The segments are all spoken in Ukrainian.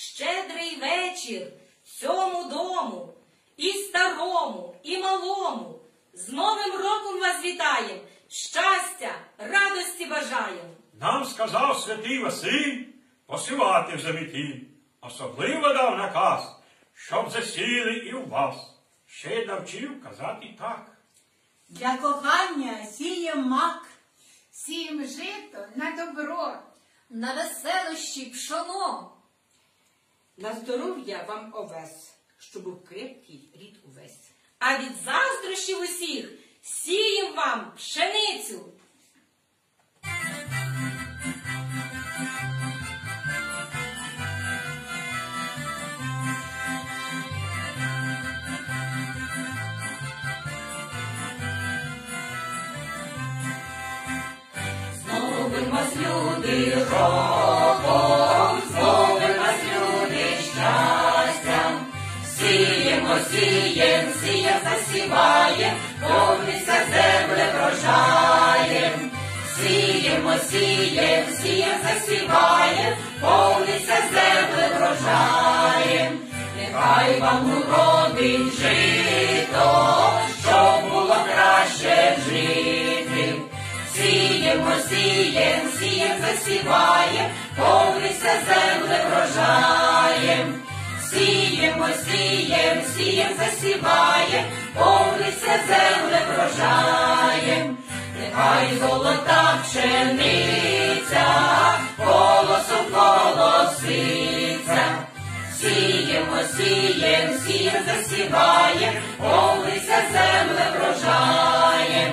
щедрий вечір цьому дому, і старому, і малому. З Новим роком вас вітаєм, щастя, радості бажаєм. Нам сказав святий Василь посилати в завіті. Особливо дав наказ, щоб засіли і у вас. Ще й навчив казати так. Для кохання сієм мак, Сієм жито на добро. На веселощі пшоно. На здоров'я вам овес, щоб був крепкий рід увесь. А від заздрощів усіх сієм вам пшеницю. Знову вас люди Сієм, сієм засіваєм, повністю земле врожаєм. Сіємо, сієм, сієм засіваєм, повністю земле врожаєм. Нехай вам уродить жито, щоб було краще жити. Сіємо, сієм, сієм засіваєм, повністю земле врожаєм. Сіємо, сієм, сієм засіваєм, повністю земле врожаєм. Нехай золота пшениця, голосом колоситься. Сіємо, сієм, сієм засіваєм, повністю земле врожаєм.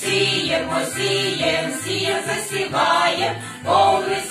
Сіємо, сієм, сієм засіваєм, врожаєм.